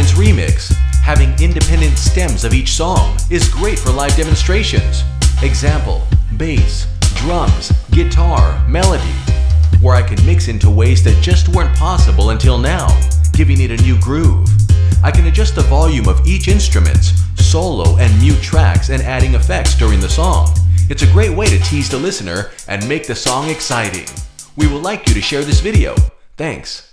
performance remix, having independent stems of each song is great for live demonstrations. Example, bass, drums, guitar, melody, where I can mix into ways that just weren't possible until now, giving it a new groove. I can adjust the volume of each instrument, solo and mute tracks and adding effects during the song. It's a great way to tease the listener and make the song exciting. We would like you to share this video. Thanks.